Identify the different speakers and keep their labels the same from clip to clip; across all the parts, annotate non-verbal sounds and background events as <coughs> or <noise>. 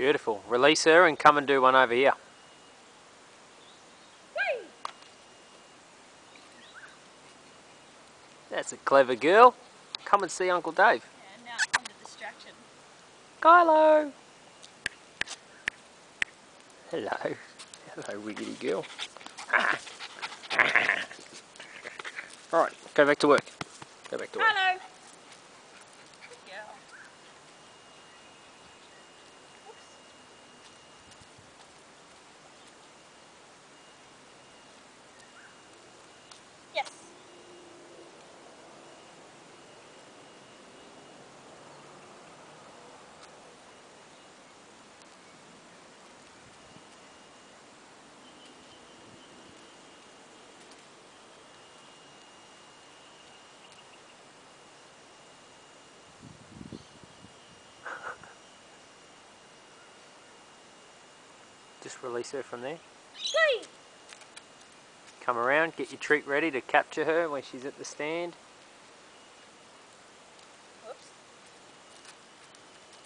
Speaker 1: Beautiful. Release her and come and do one over here. That's a clever girl. Come and see Uncle Dave.
Speaker 2: Yeah, now it's under distraction.
Speaker 1: Kylo! Hello. Hello, wiggity girl. <coughs> Alright, go back to work. Go back to work.
Speaker 2: Hello.
Speaker 1: Just release her from there. Come around, get your treat ready to capture her when she's at the stand.
Speaker 2: Whoops.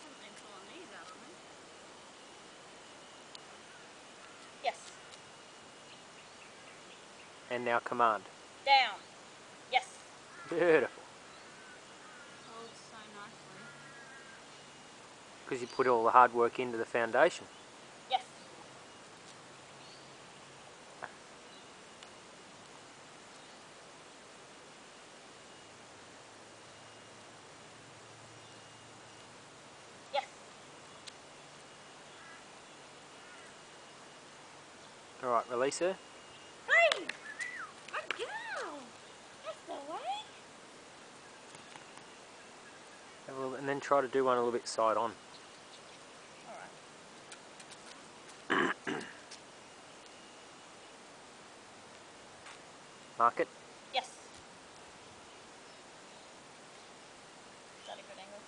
Speaker 2: Haven't been pulling these out on me. Yes.
Speaker 1: And now command.
Speaker 2: Down. Yes.
Speaker 1: Beautiful.
Speaker 2: Holds so nicely.
Speaker 1: Because you put all the hard work into the foundation. Alright, release her.
Speaker 2: Hey! Girl! That's the way.
Speaker 1: Have a little- And then try to do one a little bit side on.
Speaker 2: Alright. <coughs>
Speaker 1: Mark it.
Speaker 2: Yes. Is that a good angle?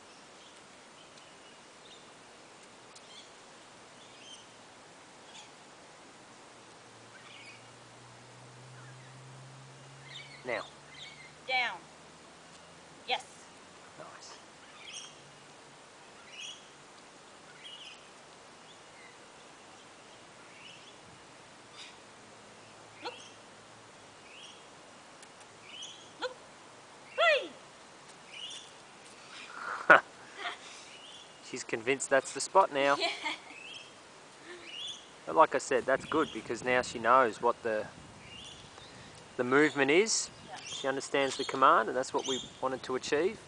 Speaker 1: Now.
Speaker 2: Down. Yes.
Speaker 1: Nice.
Speaker 2: Look. Hey! <laughs>
Speaker 1: She's convinced that's the spot now. <laughs>
Speaker 2: Yeah.
Speaker 1: But like I said, that's good because now she knows what the the movement is. She understands the command and that's what we wanted to achieve.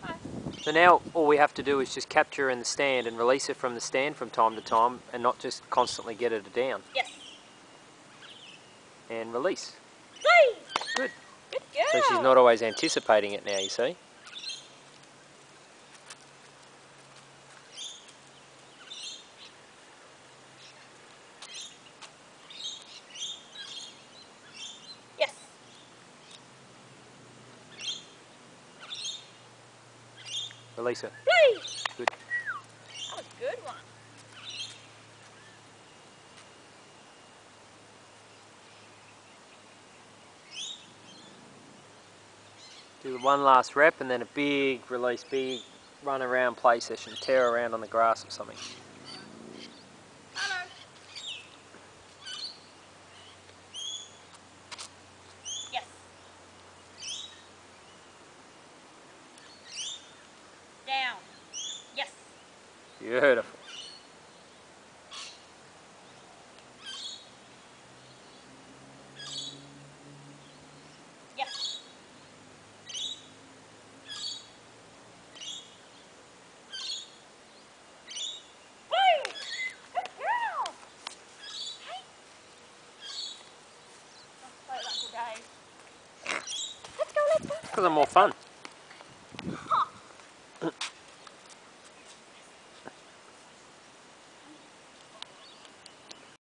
Speaker 2: Hi.
Speaker 1: So now all we have to do is just capture her in the stand and release her from the stand from time to time and not just constantly get her down.
Speaker 2: Yes.
Speaker 1: And release.
Speaker 2: Hey!
Speaker 1: Good.
Speaker 2: Good girl.
Speaker 1: So she's not always anticipating it now, you see.
Speaker 2: Yes.
Speaker 1: Release her. Good.
Speaker 2: That was a good one.
Speaker 1: Do one last rep and then a big release, big run around play session. Tear around on the grass or something. Beautiful.
Speaker 2: Yes. Hey! Good girl! Hey! Let's play with Uncle Dave. Let's go, let's go.
Speaker 1: Because I'm more fun.
Speaker 2: Huh.